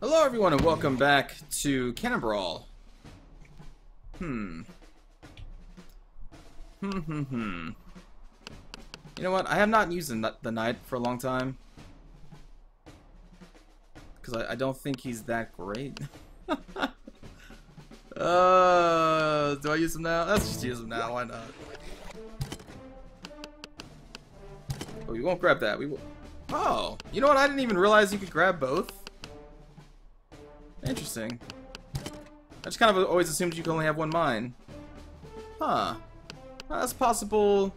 Hello everyone and welcome back to Cannon Brawl. Hmm. Hmm hmm hmm. You know what? I have not used the, Knight for a long time. Because I, I, don't think he's that great. uh, do I use him now? Let's just use him now. Why not? Oh, we won't grab that. We will. Oh, you know what? I didn't even realize you could grab both. Interesting. I just kind of always assumed you could only have one mine. Huh. Well, that's possible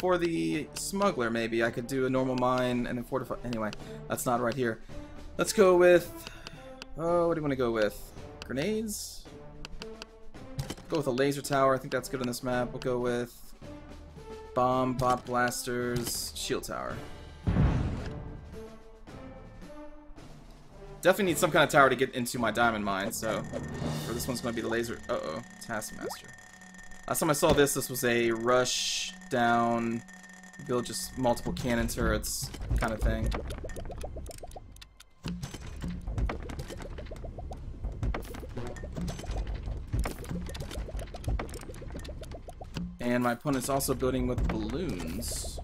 for the smuggler, maybe. I could do a normal mine and then fortify... Anyway, that's not right here. Let's go with... Oh, what do you want to go with? Grenades? Go with a laser tower. I think that's good on this map. We'll go with... Bomb, bot blasters, shield tower. Definitely need some kind of tower to get into my diamond mine, so... Or this one's to be the laser... Uh-oh. Taskmaster. Last time I saw this, this was a rush down, build just multiple cannon turrets kind of thing. And my opponent's also building with balloons.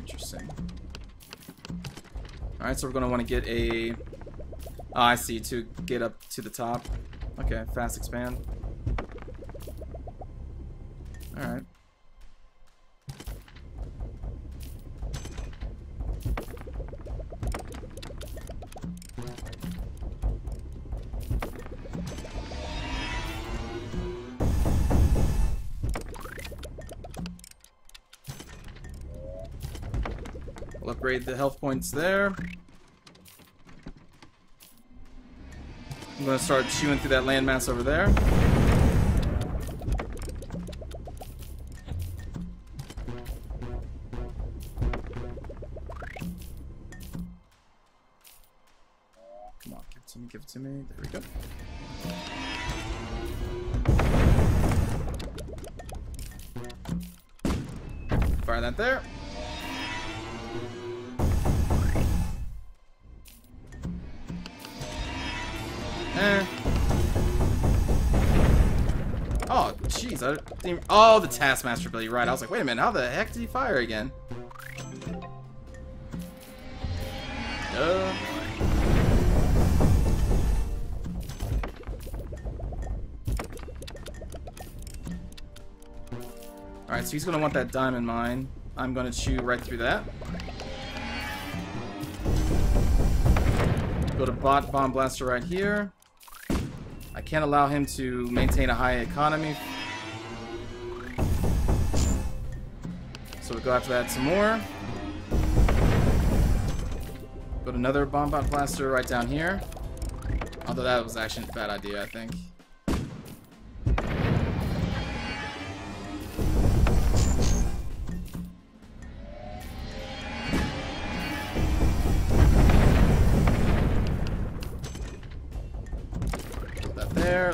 Interesting. Alright, so we're going to want to get a... Oh, I see, to get up to the top. Okay, fast expand. Alright. We'll upgrade the health points there. I'm gonna start chewing through that landmass over there. Come on, give it to me, give it to me. There we go. Fire that there. Eh. Oh, jeez. I didn't... Oh, the Taskmaster ability. Right. I was like, wait a minute. How the heck did he fire again? Uh. Alright, so he's to want that diamond mine. I'm to chew right through that. Go to bot bomb blaster right here. I can't allow him to maintain a high economy. So we go after that some more. Put another bomb bot blaster right down here. Although that was actually a bad idea, I think.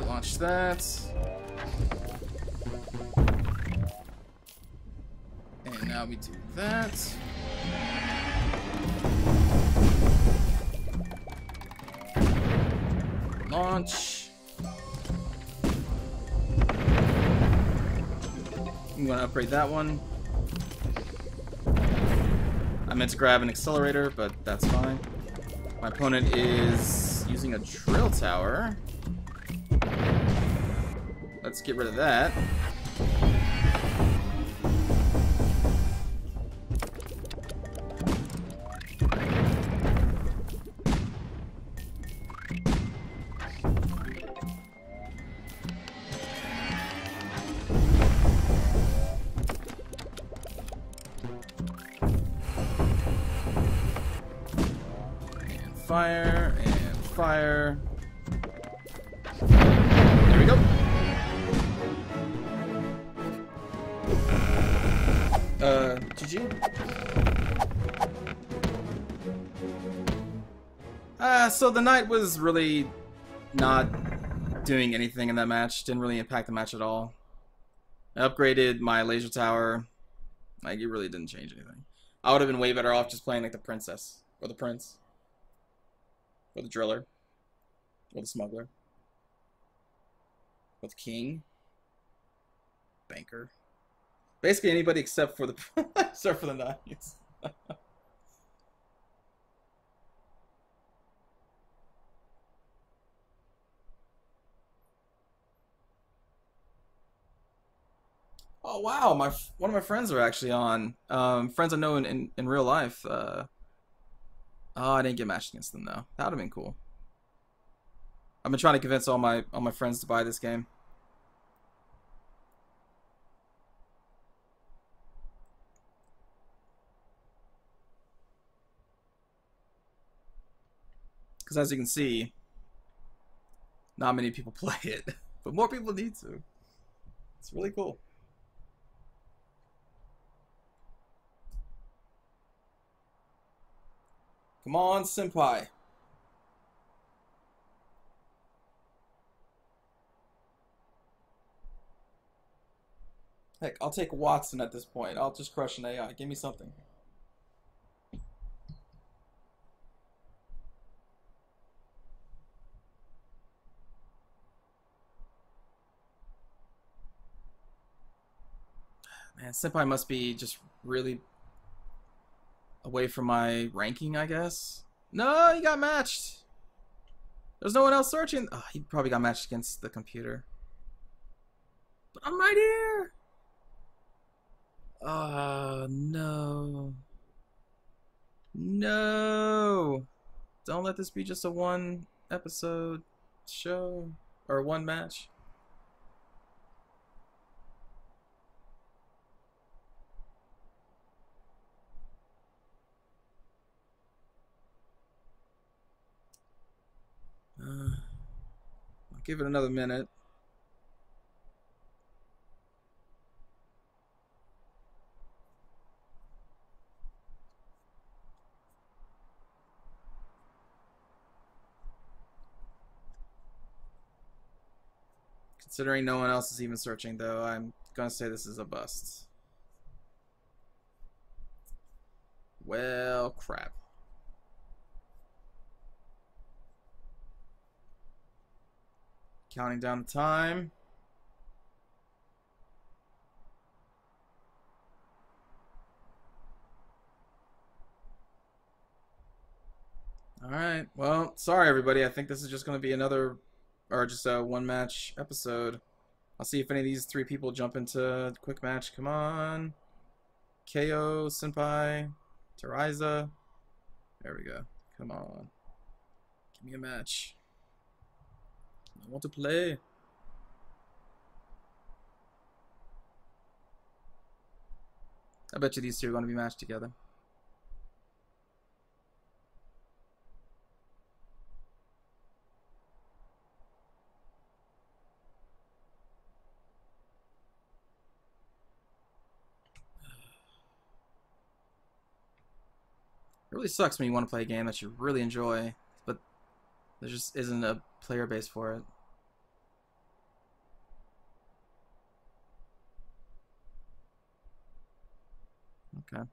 Launch that. And now we do that. Launch. I'm to upgrade that one. I meant to grab an accelerator, but that's fine. My opponent is using a drill tower. Let's get rid of that. And fire, and fire. GG. Uh, so the knight was really not doing anything in that match. Didn't really impact the match at all. I upgraded my laser tower. Like, it really didn't change anything. I would have been way better off just playing, like, the princess. Or the prince. Or the driller. Or the smuggler. Or the king. Banker. Basically anybody except for the except for the knights. Oh wow, my one of my friends are actually on. Um, friends I know in, in, in real life. Uh, oh, I didn't get matched against them though. That would have been cool. I've been trying to convince all my all my friends to buy this game. Because as you can see, not many people play it, but more people need to. It's really cool. Come on, Senpai. Heck, I'll take Watson at this point. I'll just crush an AI. Give me something. Man, Senpai must be just really away from my ranking, I guess. No, he got matched. There's no one else searching. Oh, he probably got matched against the computer. But I'm right here. Oh, no. No. Don't let this be just a one episode show or one match. Give it another minute. Considering no one else is even searching, though, I'm gonna say this is a bust. Well, crap. Counting down the time. Alright, well, sorry everybody. I think this is just going to be another, or just a one-match episode. I'll see if any of these three people jump into quick match. Come on. KO, Senpai, Teraiza. There we go. Come on. Give me a match. I want to play. I bet you these two are going to be matched together. It really sucks when you want to play a game that you really enjoy, there just isn't a player base for it. Okay. I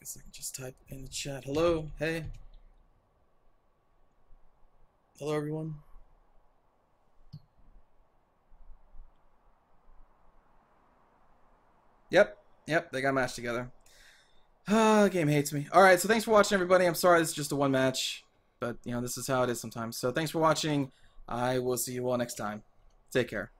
guess I can just type in the chat. Hello, hey. Hello, everyone. Yep, yep, they got matched together. Ah, game hates me. Alright, so thanks for watching, everybody. I'm sorry this is just a one match, but, you know, this is how it is sometimes. So thanks for watching. I will see you all next time. Take care.